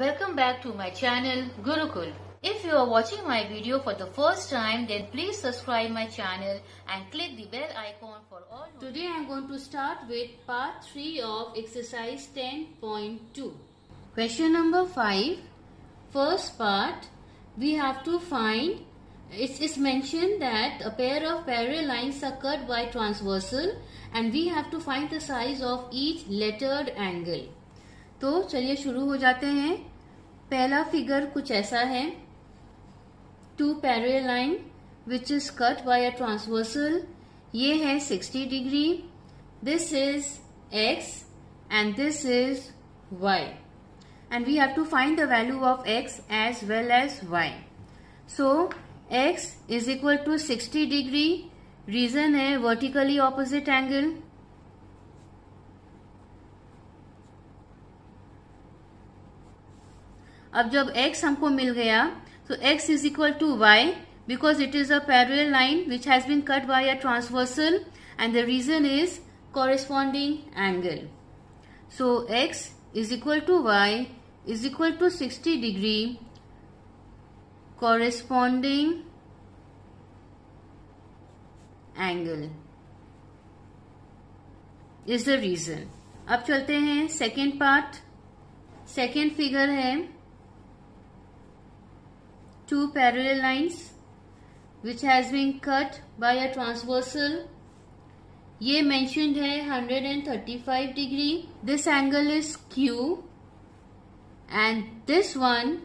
Welcome back to my channel Gurukul. If you are watching my video for the first time then please subscribe my channel and click the bell icon for all. Today I am going to start with part 3 of exercise 10.2. Question number 5. First part we have to find it is mentioned that a pair of parallel lines are cut by transversal and we have to find the size of each lettered angle. तो चलिए शुरू हो जाते हैं पहला figure कुछ ऐसा है two parallel line which is cut by a transversal ये है 60 degree this is x and this is y and we have to find the value of x as well as y so x is equal to 60 degree reason है vertically opposite angle अब जब x हमको मिल गया तो x is equal to y because it is a parallel line which has been cut by a transversal and the reason is corresponding angle so x is equal to y is equal to 60 degree corresponding angle is the reason. अब चलते हैं second part second figure है two parallel lines which has been cut by a transversal ये mentioned है 135 degree this angle is Q and this one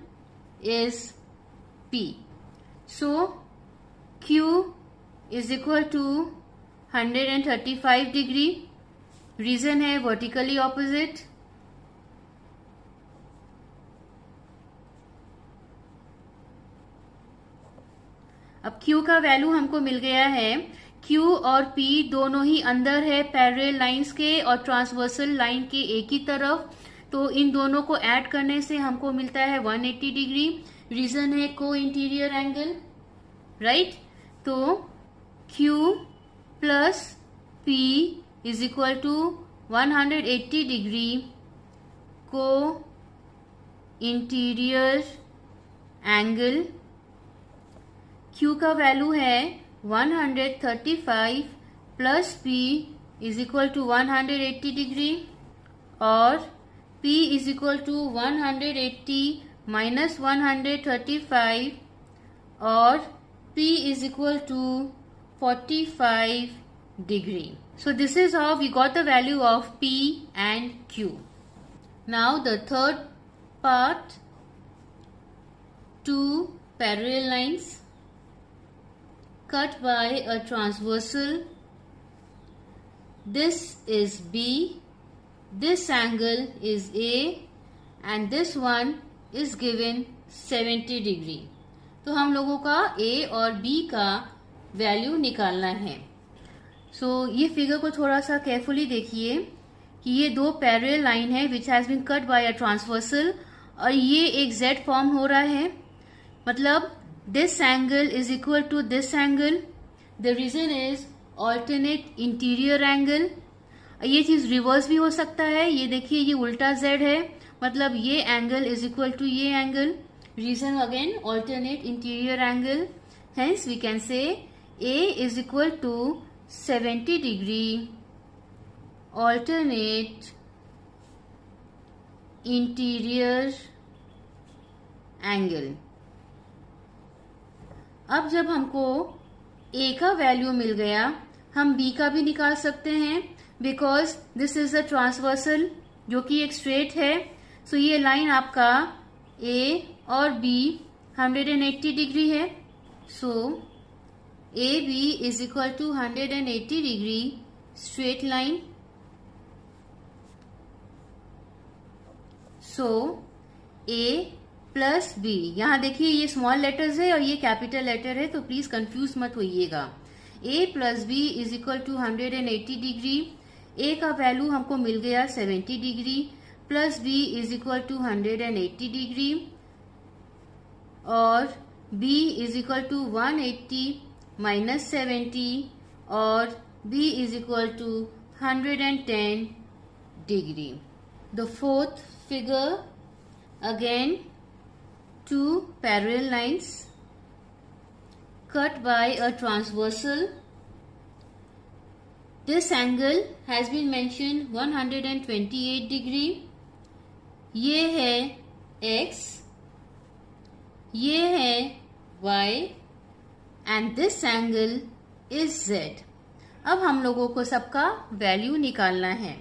is P so Q is equal to 135 degree reason है vertically opposite अब Q का value हमको मिल गया है। Q और P दोनों ही अंदर है पैरेल लाइंस के और ट्रांसवर्सल लाइन के एक ही तरफ़। तो इन दोनों को ऐड करने से हमको मिलता है 180 डिग्री रीजन है को इंटीरियर एंगल राइट तो Q plus P is equal to 180 degree co-interior angle Q का वैल्यू है 135 plus P is equal to 180 degree और P is equal to 180 minus 135 और P is equal to 45 degree So this is how we got the value of P and Q. Now the third part, two parallel lines cut by a transversal. This is B, this angle is A. And this one is given 70 degree. तो हम लोगों का A और B का value निकालना है. So, ये figure को थोड़ा सा केयरफुली देखिए कि ये दो पैरल लाइन है which has been cut by a transversal और ये एक जेड फॉर्म हो रहा है. मतलब this angle is equal to this angle. The reason is alternate interior angle. ये चीज़ रिवर्स भी हो सकता है। ये देखिए, ये उल्टा जेड है। मतलब ये एंगल इज़ इक्वल टू ये angle reason again alternate interior angle hence we can say A is equal to 70 degree alternate interior angle अब जब हमको ए का वैल्यू मिल गया, हम बी का भी निकाल सकते हैं because this is a transversal जो कि एक स्ट्रेट है सो ये लाइन आपका ए और बी 180 डिग्री है so A B is equal to 180 degree straight line so A plus B. यहाँ देखिए ये स्मॉल लेटर्स है और ये कैपिटल लेटर है तो प्लीज़ कंफ्यूज मत होइएगा। A plus B is equal to hundred and eighty degree A का वैल्यू हमको मिल गया seventy degree plus B is equal to hundred and eighty degree और B is equal to one eighty minus seventy और B is equal to hundred and ten degree the fourth figure again two parallel lines cut by a transversal this angle has been mentioned 128 degree ये है x ये है y and this angle is z अब हम लोगों को सबका value निकालना है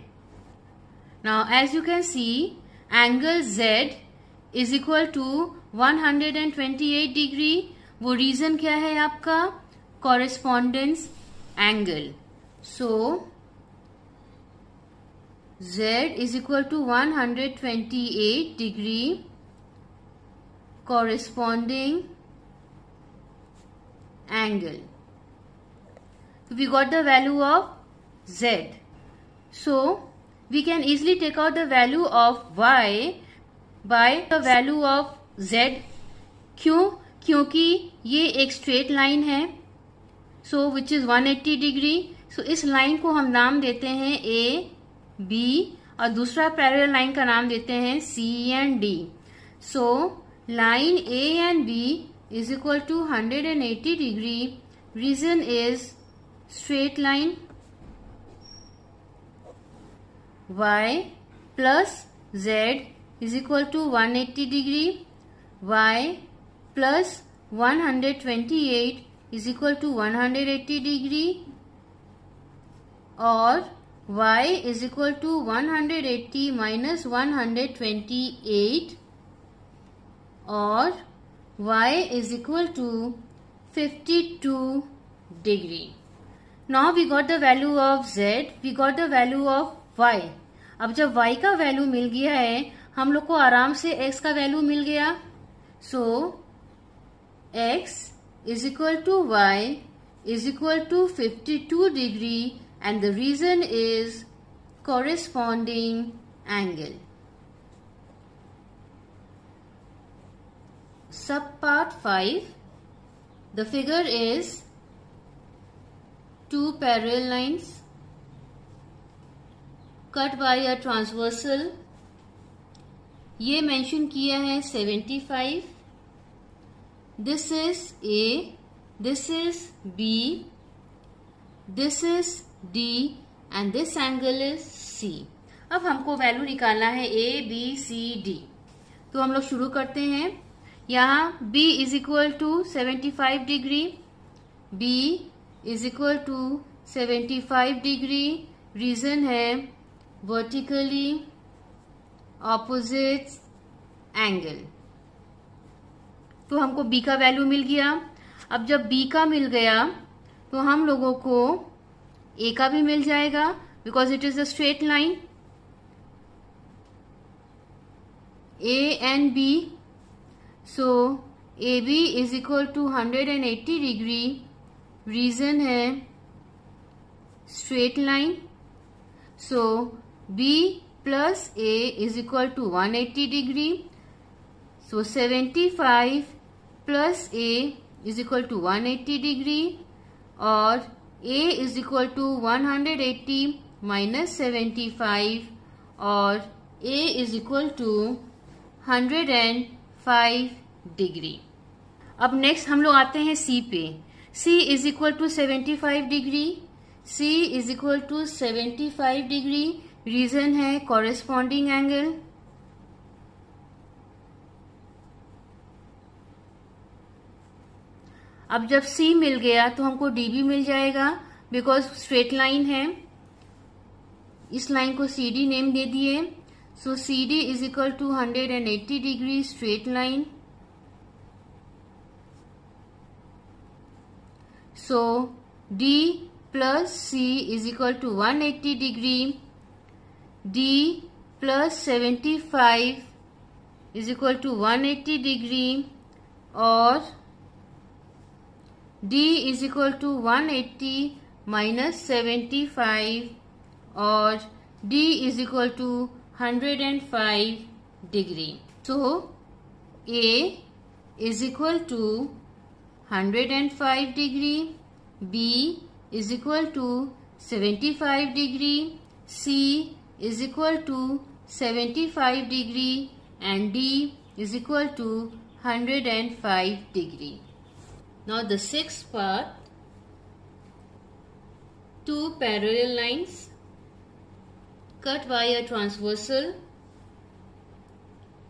now as you can see angle z is equal to 128 degree वो रीजन क्या है आपका correspondence angle so z is equal to 128 degree corresponding angle. So we got the value of z. So we can easily take out the value of y by the value of z. क्यों? क्योंकि ये एक straight line है सो which is 180 degree so इस line को हम नाम देते हैं ए बी और दूसरा पैरल लाइन का नाम देते हैं C and D so line A and B is equal to 180 degree reason is straight line y plus z is equal to 180 degree. Y plus 128 is equal to 180 degree or y is equal to 180 minus 128 or y is equal to 52 degree. Now we got the value of z, we got the value of y. अब जब y का value मिल गया है हम लोग को आराम से x का वैल्यू मिल गया so, x is equal to y is equal to 52 degree and the reason is corresponding angle. Subpart 5 the figure is two parallel lines cut by a transversal ये मेंशन किया है 75 this is A, this is B, this is D and this angle is C. अब हमको value निकालना है A, B, C, D. तो हम लोग शुरू करते हैं यहाँ B is equal to seventy five degree B is equal to seventy five degree reason है वर्टिकली ऑपोजिट एंगल तो हमको बी का वैल्यू मिल गया। अब जब बी का मिल गया तो हम लोगों को ए का भी मिल जाएगा because it is a straight line A and B so A B is equal to hundred and eighty degree reason है straight line so B plus A is equal to one eighty degree So 75 plus A is equal to 180 degree or A is equal to 180 minus 75 or A is equal to 105 degree अब next हम लोग आते हैं C पे C is equal to 75 degree C is equal to 75 degree reason है corresponding angle अब जब सी मिल गया तो हमको डी भी मिल जाएगा बिकॉज़ स्ट्रेट लाइन है। इस लाइन को सी डी नेम दे दिए। So C D is equal to hundred and eighty degree straight line so D plus C is equal to one eighty degree D plus seventy five is equal to one eighty degree और D is equal to 180 minus 75 or D is equal to 105 degree. So, A is equal to 105 degree, B is equal to 75 degree, C is equal to 75 degree and D is equal to 105 degree. Now the sixth part, two parallel lines cut by a transversal.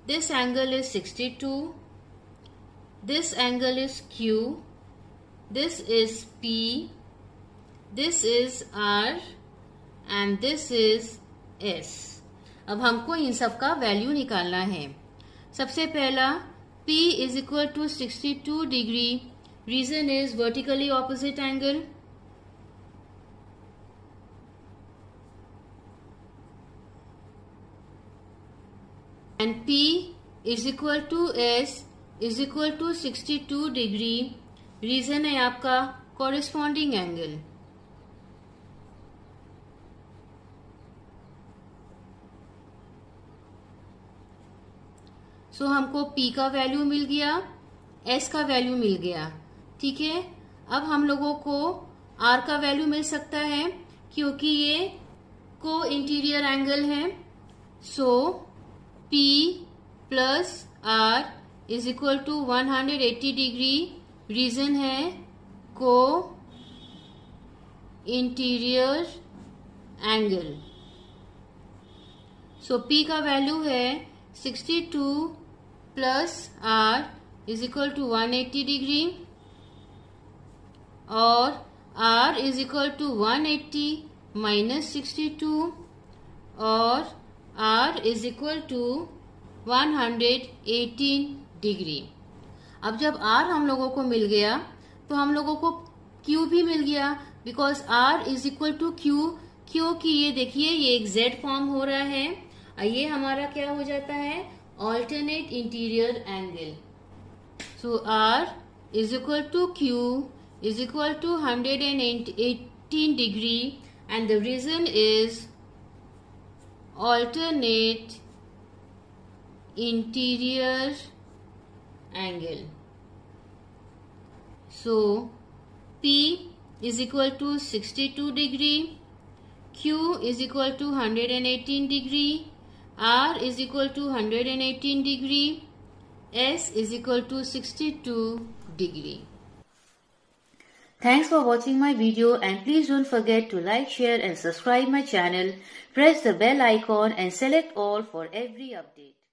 This angle is 62. This angle is Q. This is P. This is R and this is S. अब हमको इन सब का value निकालना है सबसे पहला P is equal to sixty two degree reason is vertically opposite angle and P is equal to S equal to sixty two degree reason है आपका कॉरेस्पॉन्डिंग एंगल सो हमको P का वैल्यू मिल गया, S का वैल्यू मिल गया. ठीक है? अब हम लोगों को आर का वैल्यू मिल सकता है क्योंकि ये को इंटीरियर एंगल है so P plus R is equal to 180 degree reason है को इंटीरियर एंगल सो पी का वैल्यू है 62 plus R is equal to 180 degree. और R is equal to one eighty minus sixty two और R is equal to one hundred eighteen degree अब जब are हम लोगों को मिल गया तो हम लोगों को क्यू भी मिल गया because R is equal to Q क्योंकि ये देखिए, ये एक Z फॉर्म हो रहा है। और ये हमारा क्या हो जाता है? Alternate interior angle so R is equal to Q is equal to 118 degree and the reason is alternate interior angle. So P is equal to 62 degree, Q is equal to 118 degree R is equal to 118 degree. S is equal to 62 degree. Thanks for watching my video and please don't forget to like, share and subscribe my channel. Press the bell icon and select all for every update.